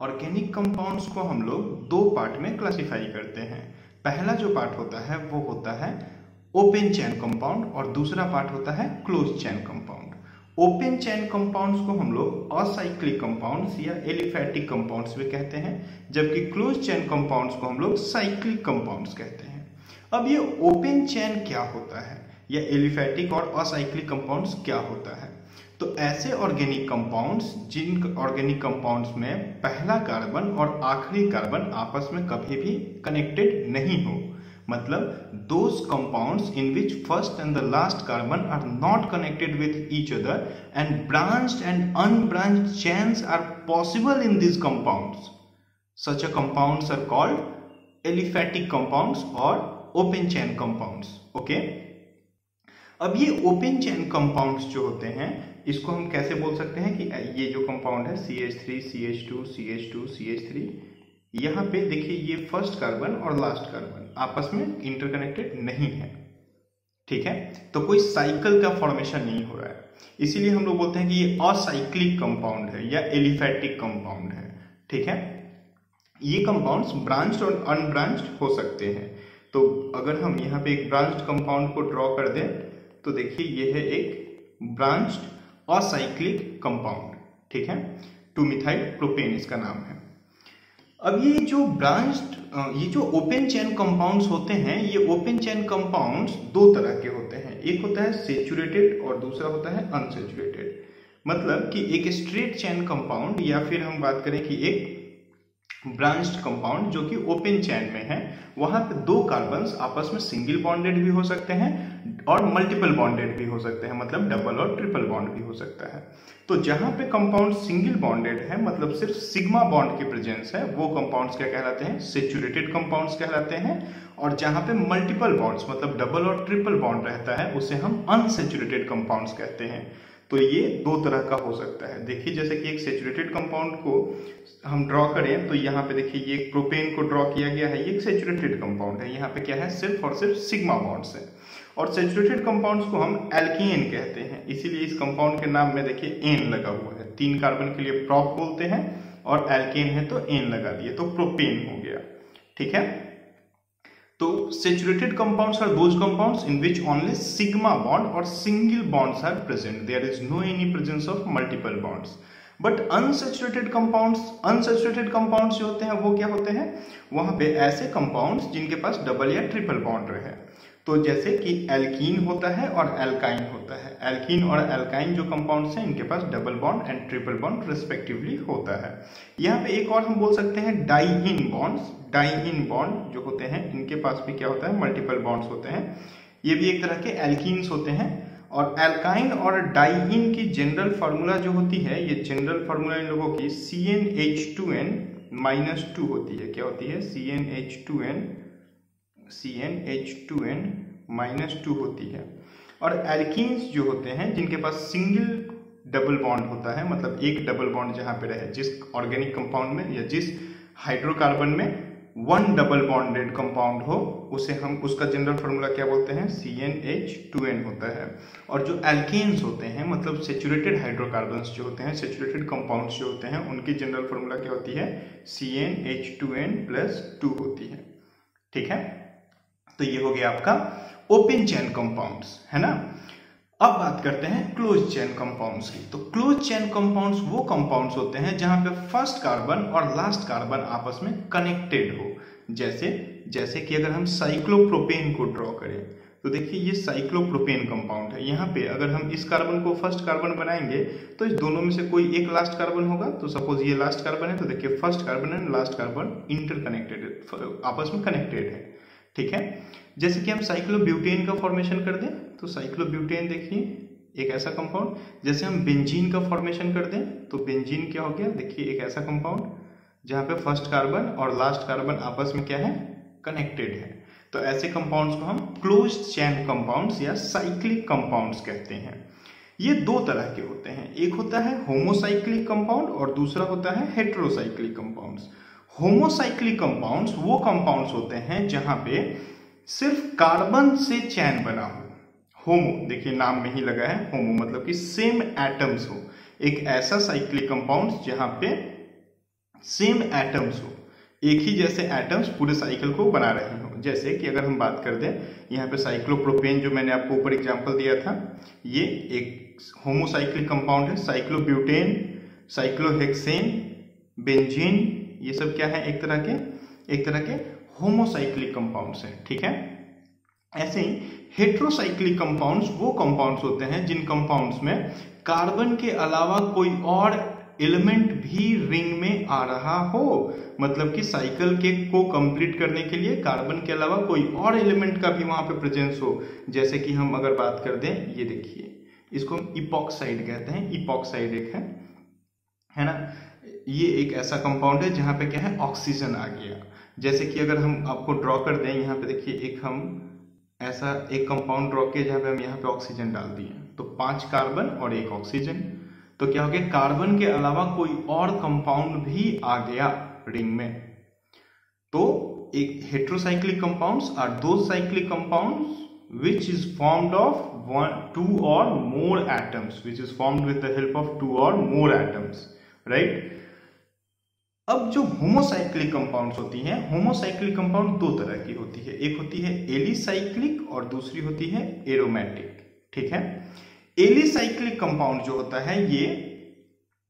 Organic compounds को हम लोग दो पार्ट में क्लासिफाई करते हैं। पहला जो पार्ट होता है, वो होता है ओपन चैन कंपाउंड और दूसरा पार्ट होता है close chain compound open chain compounds को हम लोग असाइक्लिक कंपाउंड्स या एलिफैटिक कंपाउंड्स भी कहते हैं, जबकि क्लोज चैन कंपाउंड्स को हम लोग साइक्लिक कंपाउंड्स कहते हैं। अब ये ओपन चैन क्या होता है या एलिफैटिक और असाइक्लिक कंपाउंड्स क्या होता है? तो ऐसे ऑर्गेनिक कंपाउंड्स जिन ऑर्गेनिक कंपाउंड्स में पहला कार्बन और आखिरी कार्बन आपस में कभी भी कनेक्टेड नहीं हो मतलब those compounds in which first and the last carbon are not connected with each other and branched and unbranched chains are possible in this compounds such a compounds are called aliphatic compounds और open chain compound okay अब ये open chain compounds जो होते हैं इसको हम कैसे बोल सकते हैं कि ये जो कंपाउंड है C H three C H two C H two C H three यहाँ पे देखिए ये फ़र्स्ट कार्बन और लास्ट कार्बन आपस में इंटरकनेक्टेड नहीं है। ठीक है? तो कोई साइकिल का फॉर्मेशन नहीं हो रहा है। इसीलिए हम लोग बोलते हैं कि ये असाइक्लिक कंपाउंड है या एलिफेटिक कंपाउंड है। ठीक है? ये कंपाउंड्स ब्रांच और अनब्रांच हो सकते हैं। तो अगर हम यहाँ पे एक ब्रांच कंपाउंड को ड्रॉ कर दें तो देखिए ये है एक ब्रांच्ड असाइक्लिक कंपाउंड ठीक है? टू मिथाइल प्रोपेन इसका नाम है। अब ये जो ब्रांच ये जो ओपन चेन कंपाउंड्स होते हैं, ये ओपन चेन कंपाउंड्स दो तरह के होते हैं। एक होता है सेचुरेटेड और दूसरा होता है अनसेचुरेटेड मतलब कि एक स्ट्रेट चेन कंपाउंड या फिर हम बात करें कि एक ब्रांच्ड कंपाउंड जो कि ओपन चैन में है, वहाँ पे दो कार्बन्स आपस में सिंगल बॉन्डेड भी हो सकते हैं और मल्टीपल बॉन्डेड भी हो सकते हैं मतलब डबल और ट्रिपल बॉन्ड भी हो सकता है। तो जहाँ पे कंपाउंड सिंगल बॉन्डेड है मतलब सिर्फ़ सिग्मा बॉन्ड की प्रेजेंस है, वो कंपाउंड्स क्या कहलाते हैं? सेचुरेटेड कंपाउंड्स कहलाते हैं। और जहाँ पे मल्टीपल बॉन्ड्स मतलब डबल और ट्रिपल बॉन्ड रहता है, उसे हम अनसेचुरेटेड कंपाउंड्स कहते हैं। तो ये दो तरह का हो सकता है। देखिए, जैसे कि एक सेचुरेटेड कंपाउंड को हम ड्रॉ करें तो यहाँ पे देखिए, ये प्रोपेन को ड्रॉ किया गया है। ये एक सेचुरेटेड कंपाउंड है। यहाँ पे क्या है? सिर्फ़ और सिर्फ़ सिग्मा बॉन्ड्स है। और सेचुरेटेड कंपाउंड्स को हम एल्कीन कहते हैं। इसीलिए इस कंपाउंड के नाम में देखिए एन लगा हुआ है। तीन कार्बन के लिए प्रॉप बोलते हैं और एल्केन है तो एन लगा दिए तो प्रोपेन हो गया। ठीक है? तो saturated compounds are those compounds in which only sigma bond और single bonds are present there is no any presence of multiple bonds but unsaturated compounds unsaturated compounds जो होते हैं, वो क्या होते हैं? वहाँ पे ऐसे कंपाउंड्स जिनके पास डबल या ट्रिपल बॉन्ड रहे तो जैसे कि एल्कीन होता है और एल्काइन होता है। एल्कीन और एल्काइन जो कंपाउंड्स हैं, इनके पास double bond and triple bond respectively होता है। यहाँ पे एक और हम बोल सकते हैं डाइइन बॉन्ड्स डाइइन बॉन्ड जो होते हैं, इनके पास भी क्या होता है? मल्टीपल बॉन्ड्स होते हैं। ये भी एक तरह के एल्कीन्स होते हैं। और एल्काइन और डाइइन की जनरल फार्मूला जो होती है, ये जनरल फार्मूला इन लोगों की C N H two N minus two होती है। क्या होती है? C N H two N C N H two N minus two होती है। और एल्कीन्स जो होते हैं, जिनके पास सिंगल डबल बॉन्ड होता है मतलब एक डबल बॉन्ड जहाँ पे रहे, जिस ऑर्गेनिक कंपाउंड में या जिस हाइड्रोकार्बन में वन डबल बॉन्डेड कंपाउंड हो, उसे हम, उसका जनरल फार्मूला क्या बोलते हैं? C N H two N होता है। और जो एल्केन्स होते हैं मतलब सेचुरेटेड हाइड्रोकार्बन्स जो होते हैं सेचुरेटेड कंपाउंड्स जो होते हैं, उनकी जनरल फार्मूला क्या होती है? C N H two N plus two होती है। ठीक है? तो ये हो गया आपका ओपन चैन कंपाउंड्स है ना? अब बात करते हैं क्लोज चैन कंपाउंड्स की। तो क्लोज चैन कंपाउंड्स वो कंपाउंड्स होते हैं जहाँ पे फ़र्स्ट कार्बन और लास्ट कार्बन आपस में कनेक्टेड हो। जैसे जैसे कि अगर हम साइक्लोप्रोपेन को ड्रॉ करें तो देखिए ये साइक्लोप्रोपेन कंपाउंड है। यहाँ पे अगर हम इस कार्बन को फ़र्स्ट कार्बन बनाएँगे तो इस दोनों में से कोई एक लास्ट कार्बन होगा। तो सपोज़ ये लास्ट कार्बन है तो देखिए first carbon and last carbon interconnected आपस में कनेक्टेड है। ठीक है? जैसे कि हम साइक्लोब्यूटेन का फॉर्मेशन कर दें तो साइक्लोब्यूटेन देखिए, एक ऐसा कंपाउंड जैसे हम बेंजीन का फॉर्मेशन कर दें तो बेंजीन क्या हो गया? देखिए, एक ऐसा कंपाउंड जहाँ पे फ़र्स्ट कार्बन और लास्ट कार्बन आपस में क्या है? कनेक्टेड है। तो ऐसे कंपाउंड्स को हम क्लोज चैन कंपाउंड्स या साइक्लिक कंपाउंड्स कहते हैं। ये दो तरह के होते हैं। एक होता है होमोसाइक्लिक कंपाउंड और दूसरा होता है हेट्रोसाइक्लिक कंपाउंड्स होमोसाइक्लिक कंपाउंड्स, वो कंपाउंड्स होते हैं जहाँ पे सिर्फ़ कार्बन से चैन बना हो। होमो, देखिए नाम में ही लगा है, होमो मतलब कि सेम एटम्स हो। एक ऐसा साइक्लिक कंपाउंड जहाँ पे सेम एटम्स हो। एक ही जैसे एटम्स पूरे साइकिल को बना रहे हो। जैसे कि अगर हम बात कर दें, यहाँ पे साइक्लोप्रोपेन जो मैंने आपको ऊपर एग्जांपल दिया था, ये एक होमोसाइक्लिक कंपाउंड है। साइक्लोब्यूटेन साइक्लोहेक्सेन बेंजीन ये सब क्या है? एक तरह के, एक तरह के होमोसाइक्लिक कंपाउंड्स हैं, ठीक है? ऐसे ही हेट्रोसाइक्लिक कंपाउंड्स वो कंपाउंड्स होते हैं जिन कंपाउंड्स में कार्बन के अलावा कोई और एलिमेंट भी रिंग में आ रहा हो। मतलब कि साइकिल के को कंप्लीट करने के लिए कार्बन के अलावा कोई और एलिमेंट का भी वहाँ पे प्रेजेंस हो। जैसे कि हम अगर बात कर दें, ये देखिए, इसको हम इपॉक्साइड कहते हैं। इपॉक्साइड एक है है ना? ये एक ऐसा कंपाउंड है जहाँ पे क्या है ऑक्सीजन आ गया। जैसे कि अगर हम आपको ड्रॉ कर दें, यहाँ पे देखिए, एक हम ऐसा एक कंपाउंड ड्रॉ किया जहाँ पे हम यहाँ पे ऑक्सीजन डाल दिए। तो पाँच कार्बन और एक ऑक्सीजन तो क्या हो गया कार्बन के अलावा कोई और कंपाउंड भी आ गया रिंग में। तो एक heterocyclic compounds are those cyclic compounds which is formed one, two or more atoms, which is formed with the help of two or more atoms, right? अब जो होमोसाइक्लिक कंपाउंड्स होती हैं होमोसाइक्लिक कंपाउंड दो तरह की होती है। एक होती है एलिसाइक्लिक और दूसरी होती है एरोमेटिक ठीक है? एलिसाइक्लिक कंपाउंड जो होता है, ये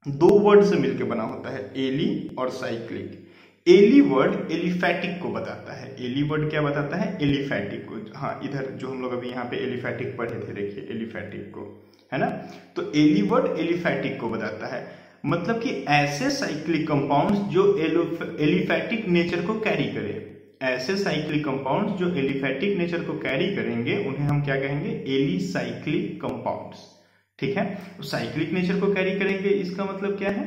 दो वर्ड से मिलकर बना होता है एली और साइक्लिक एली वर्ड एलिफैटिक को बताता है। एली वर्ड क्या बताता है? एलिफैटिक को। हाँ इधर जो हम लोग अभी यहाँ पे एलिफैटिक पढ़े थे, देखिए एलिफैटिक को। है ना? तो एली वर्ड एलिफैटिक को बताता है। मतलब कि ऐसे साइक्लिक कंपाउंड्स जो एलिफैटिक नेचर को कैरी करे। ऐसे साइक्लिक कंपाउंड्स जो एलिफैटिक नेचर को कैरी करेंगे, उन्हें हम क्या कहेंगे? एलिसाइक्लिक कंपाउंड्स ठीक है? तो साइक्लिक नेचर को कैरी करेंगे, इसका मतलब क्या है?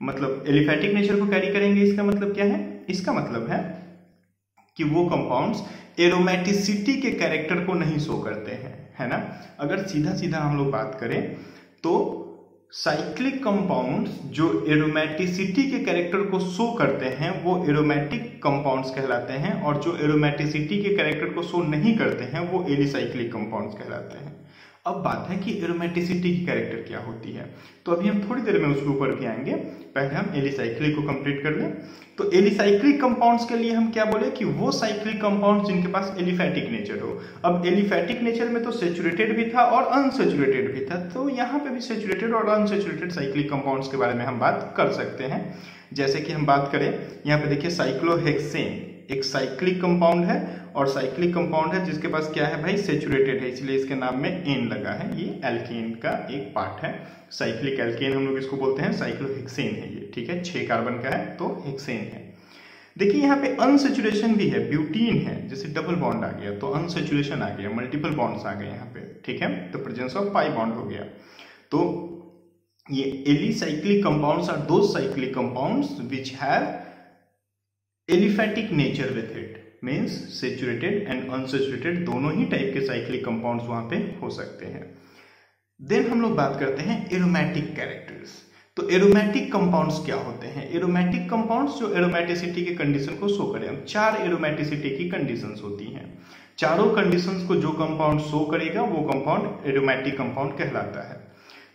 मतलब एलिफैटिक नेचर को कैरी करेंगे, इसका मतलब क्या है? इसका मतलब है कि वो कंपाउंड्स एरोमेटिसिटी के कैरेक्टर को नहीं शो करते हैं, है ना? अगर सीधा सीधा हम लोग बात करें तो साइक्लिक कंपाउंड्स जो एरोमेटिसिटी के कैरेक्टर को शो करते हैं, वो एरोमेटिक कंपाउंड्स कहलाते हैं और जो एरोमेटिसिटी के कैरेक्टर को शो नहीं करते हैं, वो एलिसाइक्लिक कंपाउंड्स कहलाते हैं। अब बात है कि एरोमेटिसिटी की कैरेक्टर क्या होती है। तो अभी हम थोड़ी देर में उसके ऊपर भी आएँगे। पहले हम एलिसाइक्लिक को कंप्लीट कर लें। तो एलिसाइक्लिक कंपाउंड्स के लिए हम क्या बोले कि वो साइक्लिक कंपाउंड जिनके पास एलिफैटिक नेचर हो। अब एलिफैटिक नेचर में तो सेचुरेटेड भी था और अनसेचुरेटेड भी था। तो यहाँ पे भी सेचुरेटेड और अनसेचुरेटेड साइक्लिक कंपाउंड्स के बारे में हम बात कर सकते हैं। जैसे कि हम बात करें, यहाँ पे देखिए साइक्लोहेक्सेन एक साइक्लिक कंपाउंड है और साइक्लिक कंपाउंड है जिसके पास क्या है भाई? सेचुरेटेड है, इसलिए इसके नाम में एन लगा है। ये एल्केन का एक पार्ट है। साइक्लिक एल्केन हम लोग इसको बोलते हैं साइक्लोहेक्सेन है ये, ठीक है? छह कार्बन का है तो हेक्सेन है। देखिए, यहाँ पे अनसेचुरेशन भी है ब्यूटीन है, जैसे डबल बॉन्ड आ गया तो अनसेचुरेशन आ गया मल्टीपल बॉन्ड्स आ गए यहाँ पे, ठीक है? तो प्रेजेंस ऑफ़ पाई बॉन्ड हो गया। तो ये alicyclic compounds are those cyclic compounds which have aliphatic nature with it means saturated and unsaturated दोनों ही टाइप के साइक्लिक कंपाउंड्स वहाँ पे हो सकते हैं। देन हम लोग बात करते हैं एरोमेटिक कैरेक्टर्स तो एरोमेटिक कंपाउंड्स क्या होते हैं? एरोमेटिक कंपाउंड्स जो एरोमेटिसिटी के कंडीशन को शो करें। हम चार एरोमेटिसिटी की कंडीशंस होती हैं। चारों कंडीशंस को जो कंपाउंड शो करेगा, वो कंपाउंड एरोमेटिक कंपाउंड कहलाता है।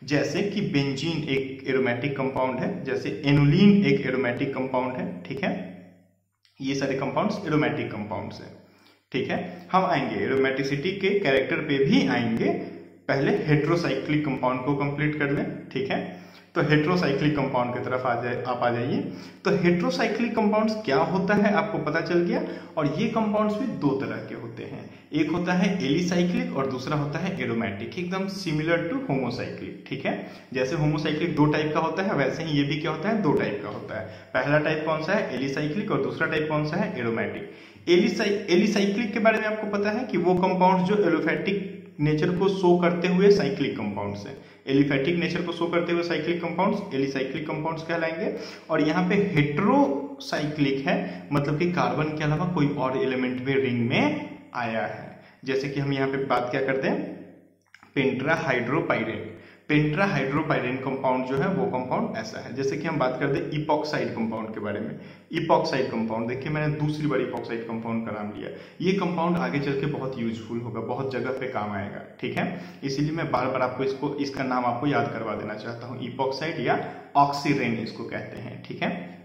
जैसे कि बेंजीन एक एरोमेटिक कंपाउंड है, जैसे एनुलिन एक एरोमेटिक कंपाउंड है, ठीक है? ये सारे कंपाउंड्स एरोमेटिक कंपाउंड्स हैं। ठीक है? हम आएँगे एरोमेटिसिटी के कैरेक्टर पे भी आएँगे। पहले हेट्रोसाइक्लिक कंपाउंड को कंप्लीट कर लें। ठीक है? तो हेट्रोसाइक्लिक कंपाउंड की तरफ़ आ जाए, आप आ जाइए। तो हेट्रोसाइक्लिक कंपाउंड्स क्या होता है? आपको पता चल गया। और ये कंपाउंड्स भी दो तरह के होते हैं। एक होता है एलिसाइक्लिक और दूसरा होता है एरोमेटिक एकदम सिमिलर टू होमोसाइक्लिक ठीक है? जैसे होमोसाइक्लिक दो टाइप का होता है, वैसे ही ये भी क्या होता है? दो टाइप का होता है। पहला टाइप कौन सा है? एलिसाइक्लिक और दूसरा टाइप कौन सा है? एरोमेटिक एलिसाइक्लिक के बारे में आपको पता है कि वो कंपाउंड जो एलोफेटिक नेचर को शो करते हुए साइक्लिक कंपाउंड्स है। एलिफेटिक नेचर को शो करते हुए साइक्लिक कंपाउंड्स, एलिसाइक्लिक कंपाउंड्स कहलाएँगे। और यहाँ पे हेट्रोसाइक्लिक है मतलब कि कार्बन के अलावा कोई और एलिमेंट भी रिंग में आया है। जैसे कि हम यहाँ पे बात क्या करते हैं? पेंट्रा हाइड्रोपाइरेट पेंट्रा हाइड्रोपाइरेन कंपाउंड जो है, वो कंपाउंड ऐसा है। जैसे कि हम बात करते हैं इपॉक्साइड कंपाउंड के बारे में। इपॉक्साइड कंपाउंड देखिए मैंने दूसरी बार इपॉक्साइड कंपाउंड का नाम लिया। ये कंपाउंड आगे चल के बहुत यूजफुल होगा, बहुत जगह पे काम आएगा, ठीक है? इसीलिए मैं बार बार आपको इसको, इसका नाम आपको याद करवा देना चाहता हूँ। इपॉक्साइड या ऑक्सीरेन इसको कहते हैं, ठीक है?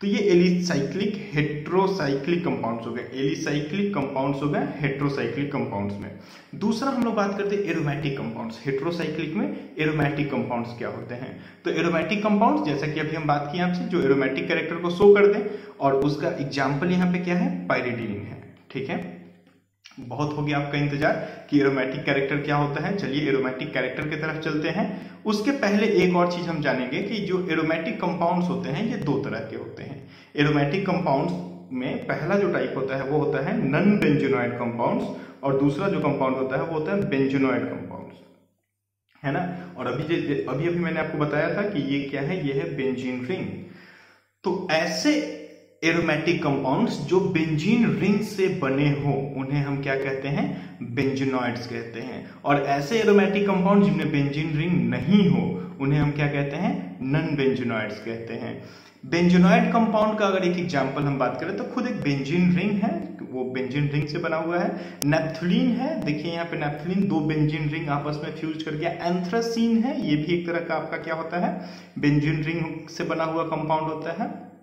तो ये एलिसाइक्लिक हेट्रोसाइक्लिक कंपाउंड्स हो गए। एलिसाइक्लिक कंपाउंड्स हो गए, हेट्रोसाइक्लिक कंपाउंड्स में। दूसरा हम लोग बात करते हैं एरोमेटिक कंपाउंड्स हेट्रोसाइक्लिक में एरोमेटिक कंपाउंड्स क्या होते हैं? तो एरोमेटिक कंपाउंड्स जैसा कि अभी हम बात किए आपसे, जो एरोमेटिक कैरेक्टर को शो कर दें, और उसका एग्ज़ाम्पल यहाँ पे क्या है? पायरिडीन है। ठीक है? बहुत हो गया आपका इंतज़ार कि एरोमेटिक कैरेक्टर क्या होता है। चलिए एरोमेटिक कैरेक्टर की तरफ़ चलते हैं। उसके पहले एक और चीज़ हम जानेंगे कि जो एरोमेटिक कंपाउंड्स होते हैं, ये दो तरह के होते हैं। एरोमेटिक कंपाउंड्स में पहला जो टाइप होता है, वो होता है नन बेंजोनॉइड कंपाउंड्स और दूसरा जो कंपाउंड होता है, वो होता है बेंजोनॉइड कंपाउंड्स है ना? और अभी अभी अभी मैंने आपको बताया था कि ये क्या है? ये है बेंजीन रिंग तो ऐसे एरोमेटिक कंपाउंड्स जो बेंजीन रिंग से बने हो, उन्हें हम क्या कहते हैं? बेंजिनॉइड्स कहते हैं। और ऐसे एरोमेटिक कंपाउंड जिनमें बेंजीन रिंग नहीं हो, उन्हें हम क्या कहते हैं? नन बेंजिनॉइड्स कहते हैं। बेंजिनॉइड कंपाउंड का अगर एक एग्जांपल हम बात करें तो खुद एक बेंजीन रिंग है, वो बेंजीन रिंग से बना हुआ है। नेप्थलीन है, देखिए यहाँ पे नेप्थलीन दो बेंजीन रिंग आपस में फ्यूज कर गया एंथ्रासीन है, ये भी एक तरह का आपका क्या होता है? बेंजीन रिंग से बना हुआ कंपाउंड होता है।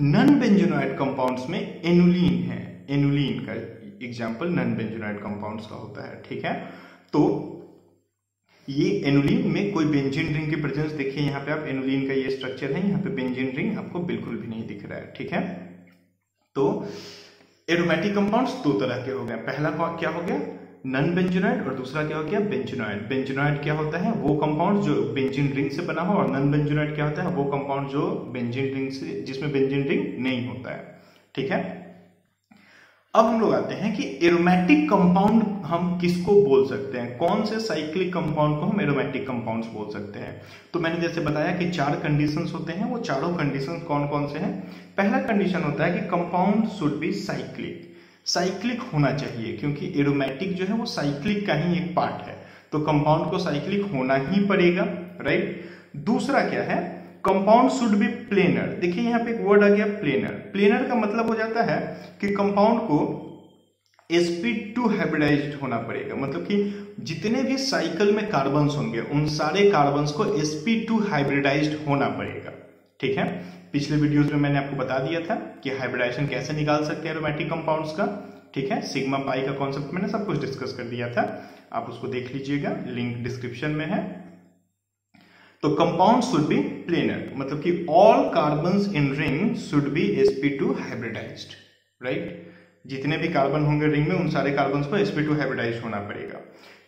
नन बेंजोनॉइड कंपाउंड्स में एनुलिन है। एनुलिन का एग्जांपल नन बेंजोनॉइड कंपाउंड्स का होता है, ठीक है? तो ये एनुलिन में कोई बेंजीन रिंग की प्रेजेंस देखिए, यहाँ पे आप एनुलिन का ये स्ट्रक्चर है, यहाँ पे बेंजीन रिंग आपको बिल्कुल भी नहीं दिख रहा है, ठीक है? तो एरोमेटिक कंपाउंड्स दो तरह के हो गए। पहला क्या हो गया? नन बेंजोनॉइड और दूसरा क्या हो गया? बेंजोनॉइड बेंजोनॉइड क्या होता है? वो कंपाउंड जो बेंजीन रिंग से बना हो और नन बेंजोनॉइड क्या होता है? वो कंपाउंड जो बेंजिन रिंग से, जिसमें बेंजीन रिंग नहीं होता है। ठीक है? अब हम लोग आते हैं कि एरोमेटिक कंपाउंड हम किसको बोल सकते हैं? कौन से साइक्लिक कंपाउंड को हम एरोमेटिक कंपाउंड्स बोल सकते हैं? तो मैंने जैसे बताया कि चार कंडीशंस होते हैं। वो चारों कंडीशंस कौन कौन से हैं? पहला कंडीशन होता है कि compound should be cyclic cyclic होना चाहिए, क्योंकि एरोमेटिक जो है वो साइक्लिक का ही एक पार्ट है। तो कंपाउंड को साइक्लिक होना ही पड़ेगा राइट दूसरा क्या है? Compound should be planar. देखिए यहाँ पे एक वर्ड आ गया, प्लेनर। प्लेनर का मतलब हो जाता है कि कंपाउंड को sp2 हाइब्रिडाइज्ड होना पड़ेगा। मतलब कि जितने भी साइकिल में कार्बन्स होंगे, उन सारे कार्बन्स को sp2 हाइब्रिडाइज्ड होना पड़ेगा। ठीक है? पिछले वीडियोस में मैंने आपको बता दिया था कि हाइब्रिडाइजेशन कैसे निकाल सकते हैं एरोमेटिक कंपाउंड्स का, ठीक है? सिग्मा पाई का कॉन्सेप्ट मैंने सब कुछ डिस्कस कर दिया था। आप उसको देख लीजिएगा लिंक डिस्क्रिप्शन में है। तो कंपाउंड शुड बी प्लेनर मतलब कि all carbon in ring should be sp2 hybridized right जितने भी कार्बन होंगे रिंग में, उन सारे कार्बन को sp2 हाइब्रिडाइज होना पड़ेगा।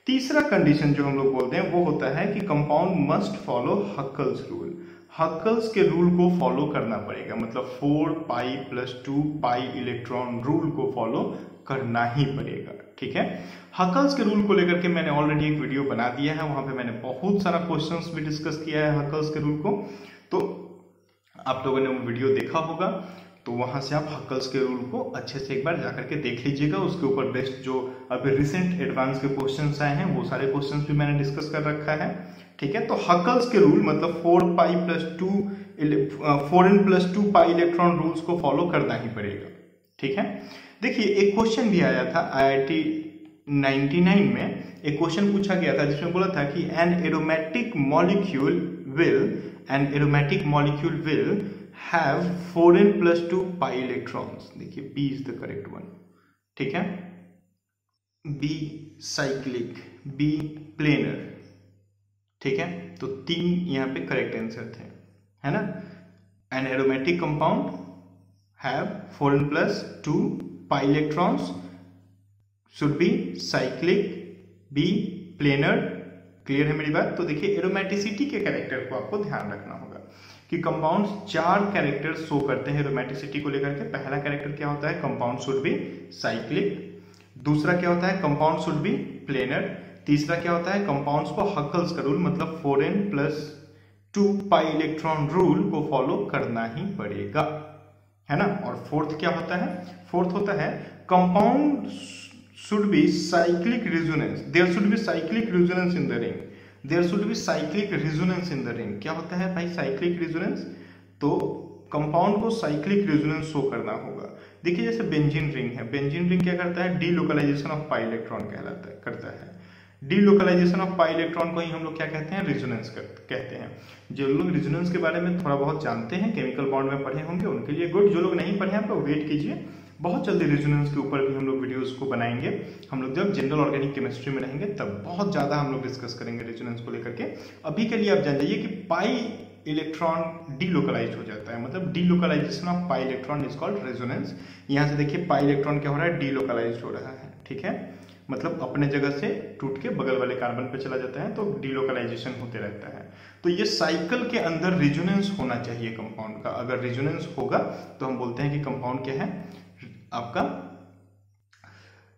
तीसरा कंडीशन जो हम लोग बोलते हैं, वो होता है कि compound must follow Huckel's rule Huckel's के रूल को फॉलो करना पड़ेगा। मतलब four, pi plus two, pi electron rule को फॉलो करना ही पड़ेगा। ठीक है? हकल्स के रूल को लेकर के मैंने ऑलरेडी एक वीडियो बना दिया है। वहाँ पे मैंने बहुत सारा क्वेश्चंस भी डिस्कस किया है हकल्स के रूल को। तो आप लोगों ने वो वीडियो देखा होगा। तो वहाँ से आप हकल्स के रूल को अच्छे से एक बार जाकर के देख लीजिएगा। उसके ऊपर बेस्ट जो अभी रिसेंट एडवांस के क्वेश्चन आए हैं, वो सारे क्वेश्चन भी मैंने डिस्कस कर रखा है। ठीक है? तो हकल्स के रूल मतलब four pi plus two four N plus two pi electron rules को फॉलो करना ही पड़ेगा। ठीक है? देखिए, एक क्वेश्चन भी आया था आईआईटी 99 में। एक क्वेश्चन पूछा गया था, जिसमें बोला था कि an aromatic molecule will an aromatic molecule will have four N plus two pi electrons देखिए B is the correct one ठीक है? बी साइक्लिक बी प्लेनर ठीक है? तो तीन यहाँ पे करेक्ट आंसर थे। है ना? An aromatic compound have four N plus two pi electrons should be cyclic be planar clear है मेरी बात? तो देखिए एरोमेटिसिटी के कैरेक्टर को आपको ध्यान रखना। कि कंपाउंड चार कैरेक्टर शो करते हैं एरोमेटिसिटी को लेकर के। पहला कैरेक्टर क्या होता है? कंपाउंड शुड बी साइक्लिक दूसरा क्या होता है? कंपाउंड शुड बी प्लेनर तीसरा क्या होता है? कंपाउंड्स को हकल्स का रूल मतलब four N plus two pi electron rule को फॉलो करना ही पड़ेगा। है ना? और फोर्थ क्या होता है? फोर्थ होता है compound should be cyclic resonance there should be cyclic resonance in the ring there should be cyclic resonance in the ring क्या होता है भाई? साइक्लिक रिजोनेंस तो कंपाउंड को साइक्लिक रेजोनेंस शो करना होगा। देखिए जैसे बेंजिन रिंग है। बेंजीन रिंग क्या करता है? Delocalization of pi electron कहलाता है, करता है। डीलोकलाइजेशन ऑफ़ पाई इलेक्ट्रॉन को ही हम लोग क्या कहते हैं? रिजोनेंस कहते हैं। जो लोग रिजोनेंस के बारे में थोड़ा बहुत जानते हैं केमिकल बॉन्ड में पढ़े होंगे, उनके लिए गुड जो लोग नहीं पढ़े हैं तो वेट कीजिए। बहुत जल्दी रिजोनेंस के ऊपर भी हम लोग वीडियोस को बनाएँगे। हम लोग जब जनरल ऑर्गेनिक केमिस्ट्री में रहेंगे, तब बहुत ज़्यादा हम लोग डिस्कस करेंगे रिजोनेंस को लेकर के। अभी के लिए आप जान जाइए कि पाई इलेक्ट्रॉन डीलोकलाइज हो जाता है। मतलब delocalization of pi electron is called resonance यहाँ से देखिए पाई इलेक्ट्रॉन क्या हो रहा है? डीलोकलाइज हो रहा है, ठीक है? मतलब अपने जगह से टूट के बगल वाले कार्बन पे चला जाता है तो डीलोकलाइजेशन होते रहता है। तो ये साइकिल के अंदर रिजोनेंस होना चाहिए कंपाउंड का। अगर रिजोनेंस होगा तो हम बोलते हैं कि कंपाउंड क्या है? आपका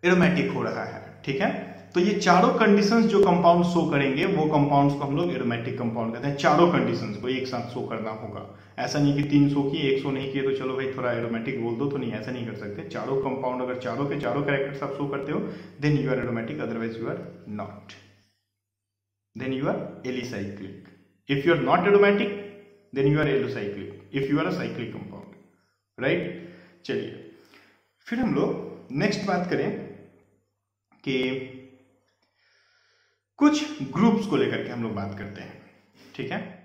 एरोमेटिक हो रहा है, ठीक है? तो ये चारों कंडीशंस जो कंपाउंड शो करेंगे, वो कंपाउंड्स को हम लोग एरोमेटिक कंपाउंड कहते हैं। चारों कंडीशंस को एक साथ शो करना होगा। ऐसा नहीं कि तीन सौ किए, एक सौ नहीं किए तो चलो भाई थोड़ा एरोमेटिक बोल दो तो नहीं, ऐसा नहीं कर सकते। चारों कंपाउंड अगर चारों के चारों कैरेक्टर्स आप शो करते हो then you are aromatic otherwise you are not then you are alicyclic if you are not aromatic then you are alicyclic if you are a cyclic compound right चलिए। फिर हम लोग नेक्स्ट बात करें कि कुछ ग्रुप्स को लेकर के हम लोग बात करते हैं, ठीक है?